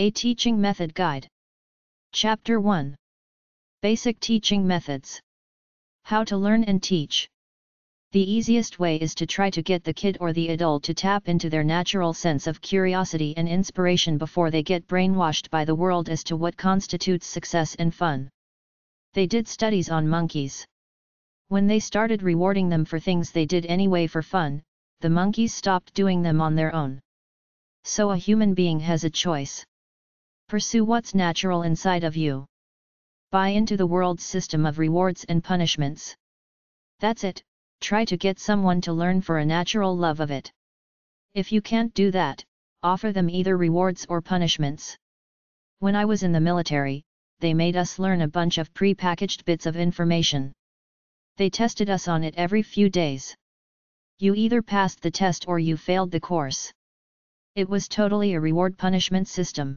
A Teaching Method Guide. Chapter 1 Basic Teaching Methods. How to learn and teach. The easiest way is to try to get the kid or the adult to tap into their natural sense of curiosity and inspiration before they get brainwashed by the world as to what constitutes success and fun. They did studies on monkeys. When they started rewarding them for things they did anyway for fun, the monkeys stopped doing them on their own. So a human being has a choice. Pursue what's natural inside of you. Buy into the world's system of rewards and punishments. That's it, try to get someone to learn for a natural love of it. If you can't do that, offer them either rewards or punishments. When I was in the military, they made us learn a bunch of pre-packaged bits of information. They tested us on it every few days. You either passed the test or you failed the course. It was totally a reward-punishment system.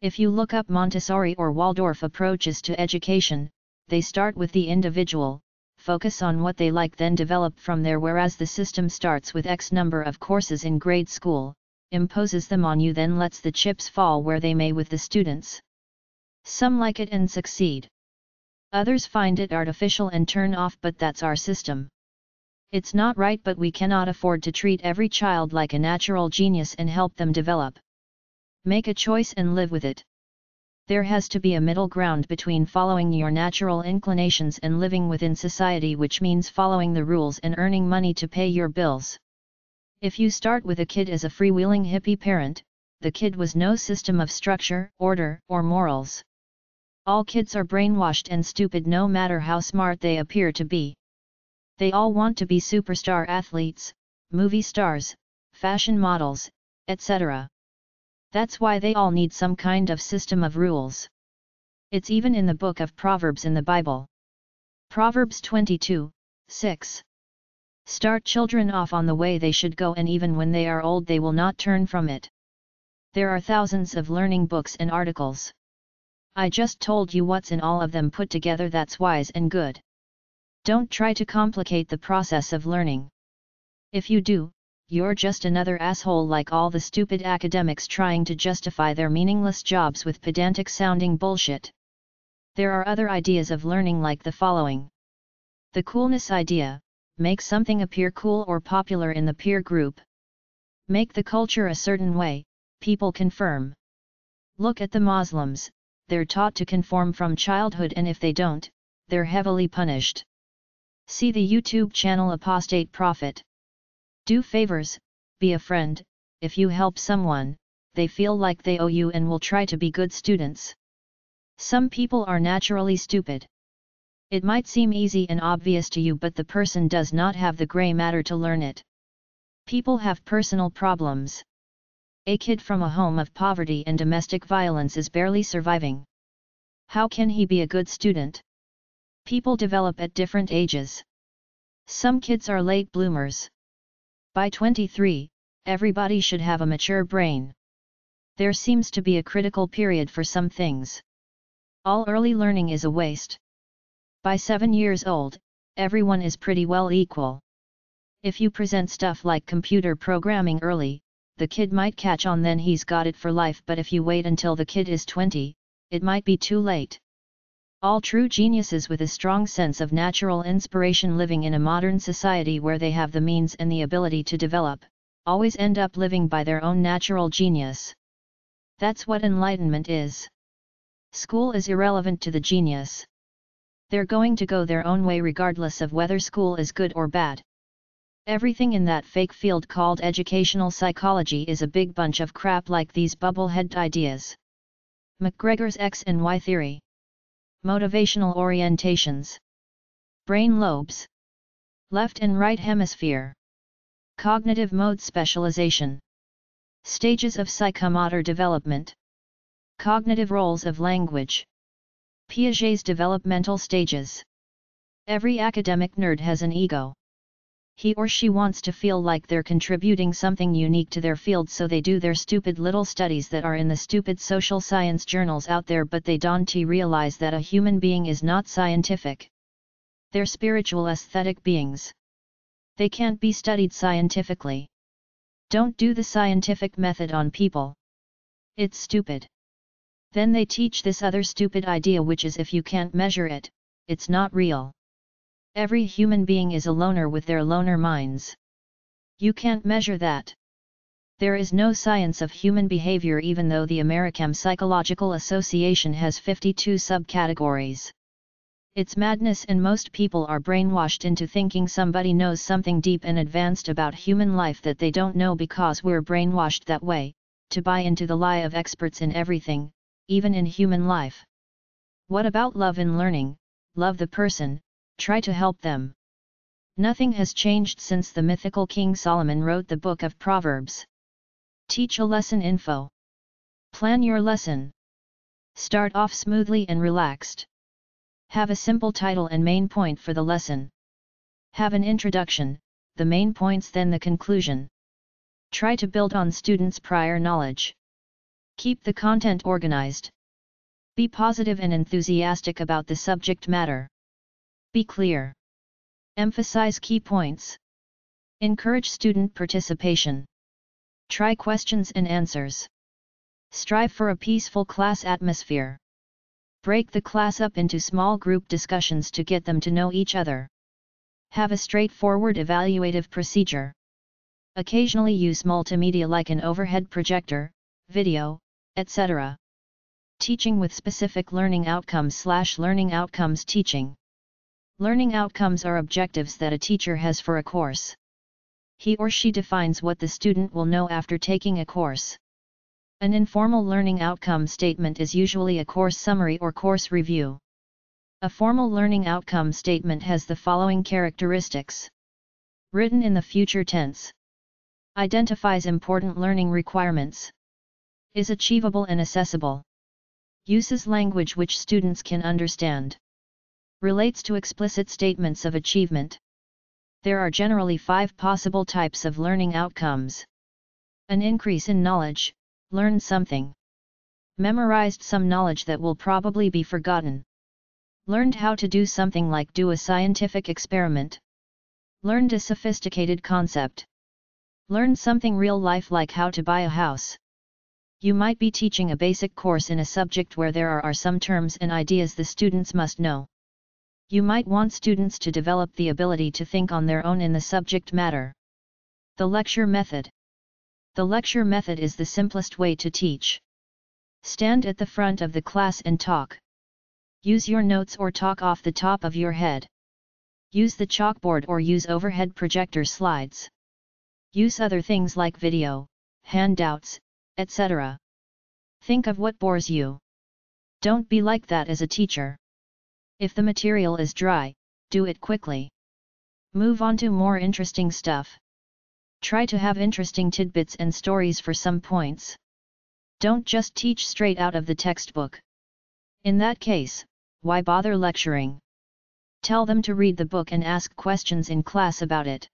If you look up Montessori or Waldorf approaches to education, they start with the individual, focus on what they like then develop from there whereas the system starts with X number of courses in grade school, imposes them on you then lets the chips fall where they may with the students. Some like it and succeed. Others find it artificial and turn off but that's our system. It's not right but we cannot afford to treat every child like a natural genius and help them develop. Make a choice and live with it there has to be a middle ground between following your natural inclinations and living within society which means following the rules and earning money to pay your bills. If you start with a kid as a freewheeling hippie parent, the kid was no system of structure, order, or morals. All kids are brainwashed and stupid no matter how smart they appear to be. They all want to be superstar athletes, movie stars, fashion models, etc. That's why they all need some kind of system of rules. It's even in the book of Proverbs in the Bible. Proverbs 22, 6. Start children off on the way they should go and even when they are old they will not turn from it. There are thousands of learning books and articles. I just told you what's in all of them put together that's wise and good. Don't try to complicate the process of learning. If you do, you're just another asshole like all the stupid academics trying to justify their meaningless jobs with pedantic sounding bullshit. There are other ideas of learning like the following. The coolness idea, make something appear cool or popular in the peer group. Make the culture a certain way, people confirm. Look at the Muslims, they're taught to conform from childhood and if they don't, they're heavily punished. See the YouTube channel Apostate Prophet. Do favors, be a friend, if you help someone, they feel like they owe you and will try to be good students. Some people are naturally stupid. It might seem easy and obvious to you but the person does not have the grey matter to learn it. People have personal problems. A kid from a home of poverty and domestic violence is barely surviving. How can he be a good student? People develop at different ages. Some kids are late bloomers. By 23, everybody should have a mature brain. There seems to be a critical period for some things. All early learning is a waste. By 7 years old, everyone is pretty well equal. If you present stuff like computer programming early, the kid might catch on then he's got it for life but if you wait until the kid is 20, it might be too late. All true geniuses with a strong sense of natural inspiration living in a modern society where they have the means and the ability to develop, always end up living by their own natural genius. That's what enlightenment is. School is irrelevant to the genius. They're going to go their own way regardless of whether school is good or bad. Everything in that fake field called educational psychology is a big bunch of crap like these bubblehead ideas. McGregor's X and Y theory Motivational orientations. Brain lobes. Left and right hemisphere. Cognitive mode specialization. Stages of psychomotor development. Cognitive roles of language. Piaget's developmental stages. Every academic nerd has an ego. He or she wants to feel like they're contributing something unique to their field so they do their stupid little studies that are in the stupid social science journals out there but they don't realize that a human being is not scientific. They're spiritual aesthetic beings. They can't be studied scientifically. Don't do the scientific method on people. It's stupid. Then they teach this other stupid idea which is if you can't measure it, it's not real. Every human being is a loner with their loner minds. You can't measure that. There is no science of human behavior even though the American Psychological Association has 52 subcategories. It's madness and most people are brainwashed into thinking somebody knows something deep and advanced about human life that they don't know because we're brainwashed that way, to buy into the lie of experts in everything, even in human life. What about love and learning? Love the person, try to help them. Nothing has changed since the mythical King Solomon wrote the book of Proverbs. Teach a lesson info. Plan your lesson. Start off smoothly and relaxed. Have a simple title and main point for the lesson. Have an introduction, the main points then the conclusion. Try to build on students' prior knowledge. Keep the content organized. Be positive and enthusiastic about the subject matter. Be clear. Emphasize key points. Encourage student participation. Try questions and answers. Strive for a peaceful class atmosphere. Break the class up into small group discussions to get them to know each other. Have a straightforward evaluative procedure. Occasionally use multimedia like an overhead projector, video, etc. Teaching with specific learning outcomes slash learning outcomes teaching. Learning outcomes are objectives that a teacher has for a course. He or she defines what the student will know after taking a course. An informal learning outcome statement is usually a course summary or course review. A formal learning outcome statement has the following characteristics. Written in the future tense. Identifies important learning requirements. Is achievable and accessible. Uses language which students can understand. Relates to explicit statements of achievement. There are generally five possible types of learning outcomes. An increase in knowledge, learned something. Memorized some knowledge that will probably be forgotten. Learned how to do something like do a scientific experiment. Learned a sophisticated concept. Learned something real life like how to buy a house. You might be teaching a basic course in a subject where there are some terms and ideas the students must know. You might want students to develop the ability to think on their own in the subject matter. The lecture method. The lecture method is the simplest way to teach. Stand at the front of the class and talk. Use your notes or talk off the top of your head. Use the chalkboard or use overhead projector slides. Use other things like video, handouts, etc. Think of what bores you. Don't be like that as a teacher. If the material is dry, do it quickly. Move on to more interesting stuff. Try to have interesting tidbits and stories for some points. Don't just teach straight out of the textbook. In that case, why bother lecturing? Tell them to read the book and ask questions in class about it.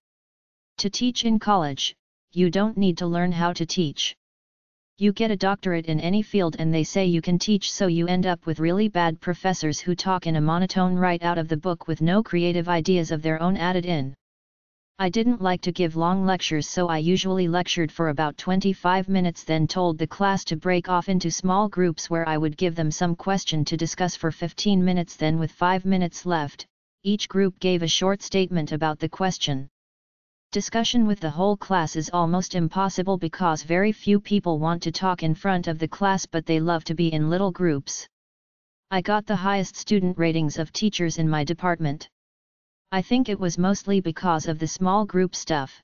To teach in college, you don't need to learn how to teach. You get a doctorate in any field and they say you can teach so you end up with really bad professors who talk in a monotone right out of the book with no creative ideas of their own added in. I didn't like to give long lectures so I usually lectured for about 25 minutes then told the class to break off into small groups where I would give them some question to discuss for 15 minutes then with 5 minutes left, each group gave a short statement about the question. Discussion with the whole class is almost impossible because very few people want to talk in front of the class but they love to be in little groups. I got the highest student ratings of teachers in my department. I think it was mostly because of the small group stuff.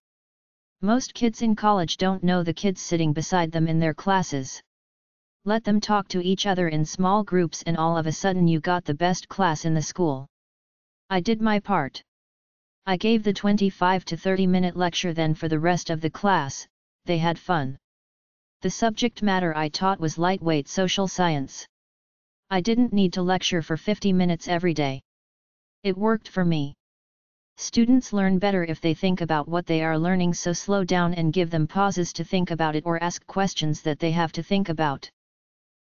Most kids in college don't know the kids sitting beside them in their classes. Let them talk to each other in small groups and all of a sudden you got the best class in the school. I did my part. I gave the 25 to 30 minute lecture then for the rest of the class, they had fun. The subject matter I taught was lightweight social science. I didn't need to lecture for 50 minutes every day. It worked for me. Students learn better if they think about what they are learning so slow down and give them pauses to think about it or ask questions that they have to think about.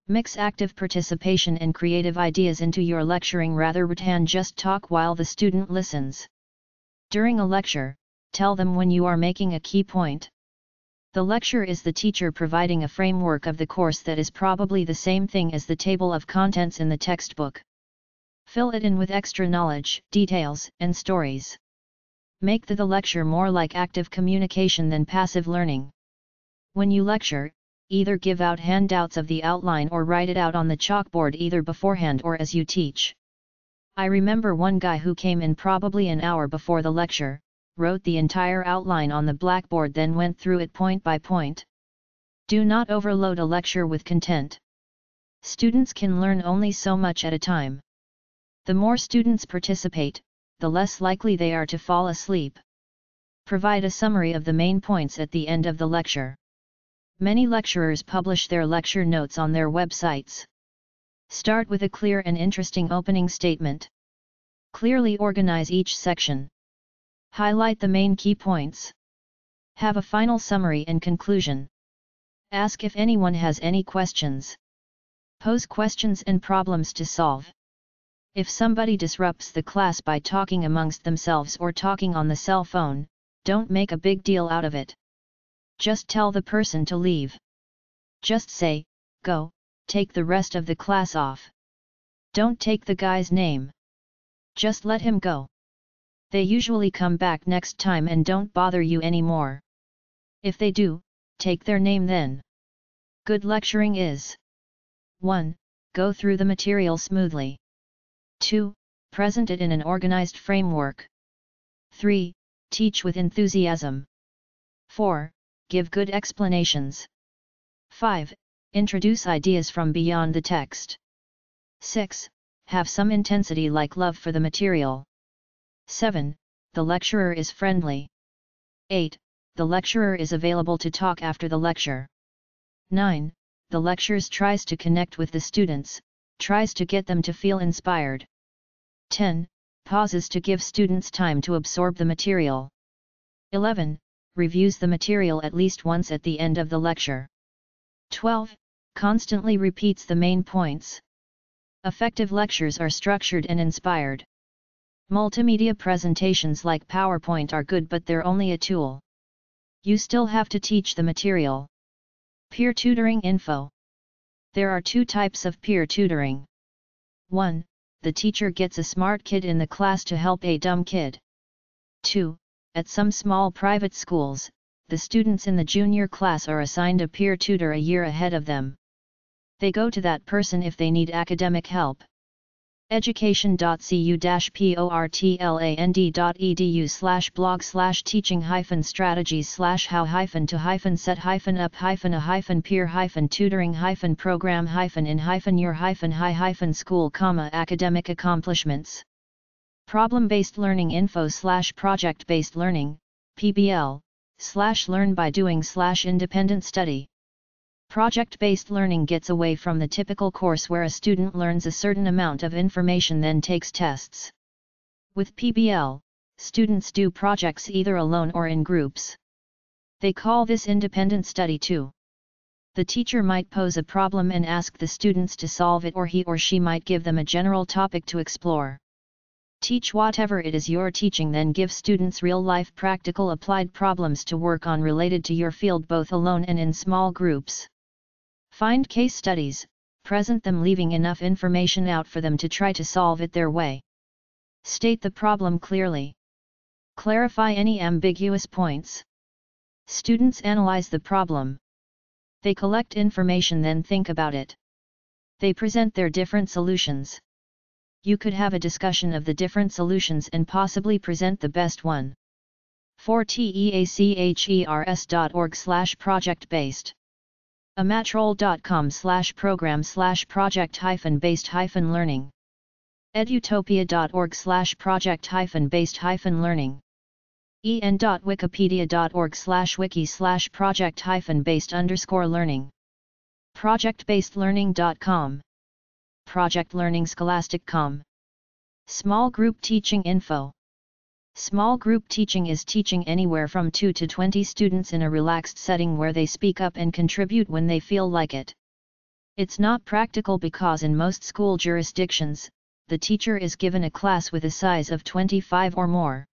Mix active participation and creative ideas into your lecturing rather than just talk while the student listens. During a lecture, tell them when you are making a key point. The lecture is the teacher providing a framework of the course that is probably the same thing as the table of contents in the textbook. Fill it in with extra knowledge, details, and stories. Make the, the lecture more like active communication than passive learning. When you lecture, either give out handouts of the outline or write it out on the chalkboard either beforehand or as you teach. I remember one guy who came in probably an hour before the lecture, wrote the entire outline on the blackboard then went through it point by point. Do not overload a lecture with content. Students can learn only so much at a time. The more students participate, the less likely they are to fall asleep. Provide a summary of the main points at the end of the lecture. Many lecturers publish their lecture notes on their websites. Start with a clear and interesting opening statement. Clearly organize each section. Highlight the main key points. Have a final summary and conclusion. Ask if anyone has any questions. Pose questions and problems to solve. If somebody disrupts the class by talking amongst themselves or talking on the cell phone, don't make a big deal out of it. Just tell the person to leave. Just say, go, take the rest of the class off. Don't take the guy's name. Just let him go. They usually come back next time and don't bother you anymore. If they do, take their name then. Good lecturing is 1. Go through the material smoothly. 2. Present it in an organized framework. 3. Teach with enthusiasm. 4. Give good explanations. 5. Introduce ideas from beyond the text. 6. Have some intensity like love for the material. 7. The lecturer is friendly. 8. The lecturer is available to talk after the lecture. 9. The lectures tries to connect with the students, tries to get them to feel inspired. 10. Pauses to give students time to absorb the material. 11. Reviews the material at least once at the end of the lecture. 12. Constantly repeats the main points. Effective lectures are structured and inspired. Multimedia presentations like PowerPoint are good but they're only a tool. You still have to teach the material. Peer tutoring info. There are two types of peer tutoring. 1. The teacher gets a smart kid in the class to help a dumb kid. 2. At some small private schools, the students in the junior class are assigned a peer tutor a year ahead of them they go to that person if they need academic help. education.cu-portland.edu slash blog slash teaching hyphen strategies slash how hyphen to hyphen set hyphen up hyphen a hyphen peer hyphen tutoring hyphen program hyphen in hyphen your hyphen high hyphen school comma academic accomplishments. Problem-based learning info slash project-based learning, PBL, slash learn by doing slash independent study. Project-based learning gets away from the typical course where a student learns a certain amount of information then takes tests. With PBL, students do projects either alone or in groups. They call this independent study too. The teacher might pose a problem and ask the students to solve it or he or she might give them a general topic to explore. Teach whatever it is you're teaching then give students real-life practical applied problems to work on related to your field both alone and in small groups. Find case studies, present them leaving enough information out for them to try to solve it their way. State the problem clearly. Clarify any ambiguous points. Students analyze the problem. They collect information then think about it. They present their different solutions. You could have a discussion of the different solutions and possibly present the best one. 4teachers.org slash project based amatrol.com slash program slash project hyphen based hyphen learning. edutopia.org slash project hyphen based hyphen learning. en.wikipedia.org slash wiki slash project hyphen based underscore learning. projectbasedlearning.com. Project Learning Scholastic.com. Small Group Teaching Info Small group teaching is teaching anywhere from 2 to 20 students in a relaxed setting where they speak up and contribute when they feel like it. It's not practical because in most school jurisdictions, the teacher is given a class with a size of 25 or more.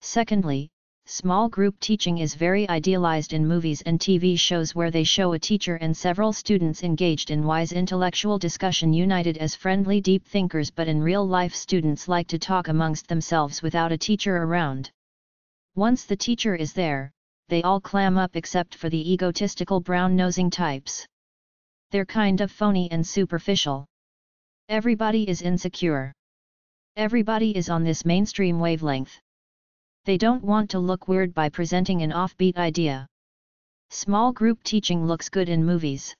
Secondly, Small group teaching is very idealized in movies and TV shows where they show a teacher and several students engaged in wise intellectual discussion united as friendly deep thinkers but in real life students like to talk amongst themselves without a teacher around. Once the teacher is there, they all clam up except for the egotistical brown-nosing types. They're kind of phony and superficial. Everybody is insecure. Everybody is on this mainstream wavelength. They don't want to look weird by presenting an offbeat idea. Small group teaching looks good in movies.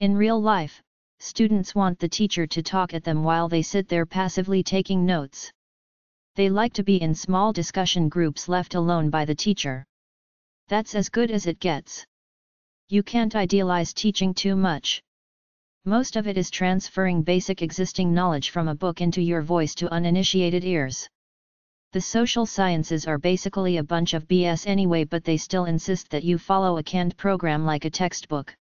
In real life, students want the teacher to talk at them while they sit there passively taking notes. They like to be in small discussion groups left alone by the teacher. That's as good as it gets. You can't idealize teaching too much. Most of it is transferring basic existing knowledge from a book into your voice to uninitiated ears. The social sciences are basically a bunch of BS anyway but they still insist that you follow a canned program like a textbook.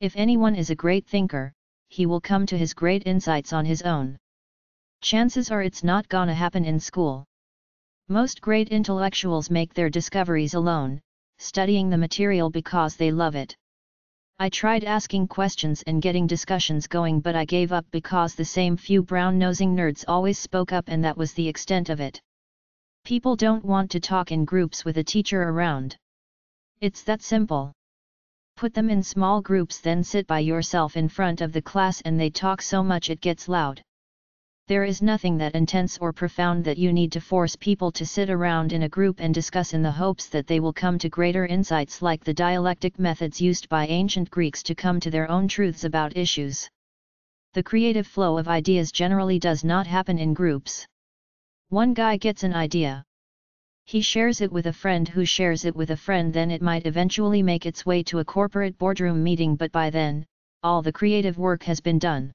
If anyone is a great thinker, he will come to his great insights on his own. Chances are it's not gonna happen in school. Most great intellectuals make their discoveries alone, studying the material because they love it. I tried asking questions and getting discussions going but I gave up because the same few brown-nosing nerds always spoke up and that was the extent of it. People don't want to talk in groups with a teacher around. It's that simple. Put them in small groups then sit by yourself in front of the class and they talk so much it gets loud. There is nothing that intense or profound that you need to force people to sit around in a group and discuss in the hopes that they will come to greater insights like the dialectic methods used by ancient Greeks to come to their own truths about issues. The creative flow of ideas generally does not happen in groups. One guy gets an idea. He shares it with a friend who shares it with a friend then it might eventually make its way to a corporate boardroom meeting but by then, all the creative work has been done.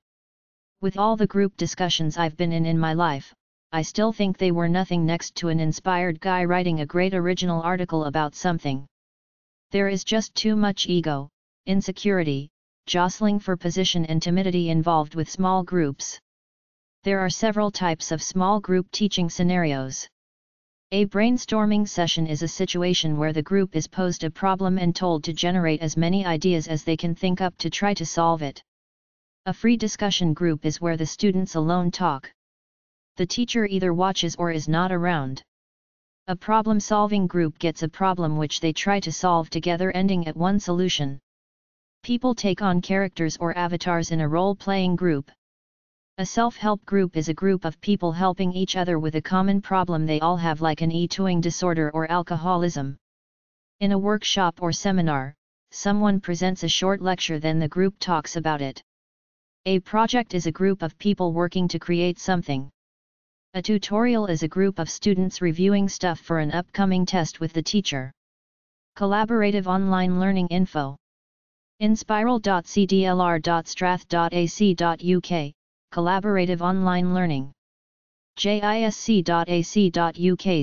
With all the group discussions I've been in in my life, I still think they were nothing next to an inspired guy writing a great original article about something. There is just too much ego, insecurity, jostling for position and timidity involved with small groups. There are several types of small group teaching scenarios. A brainstorming session is a situation where the group is posed a problem and told to generate as many ideas as they can think up to try to solve it. A free discussion group is where the students alone talk. The teacher either watches or is not around. A problem-solving group gets a problem which they try to solve together ending at one solution. People take on characters or avatars in a role-playing group. A self-help group is a group of people helping each other with a common problem they all have like an eating disorder or alcoholism. In a workshop or seminar, someone presents a short lecture then the group talks about it. A project is a group of people working to create something. A tutorial is a group of students reviewing stuff for an upcoming test with the teacher. Collaborative online learning info. inspiral.cdlr.strath.ac.uk Collaborative Online Learning. jisc.ac.uk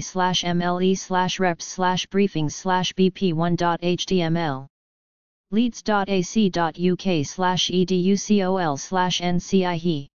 slash mle slash reps slash briefings slash bp1.html. leeds.ac.uk slash educol slash ncie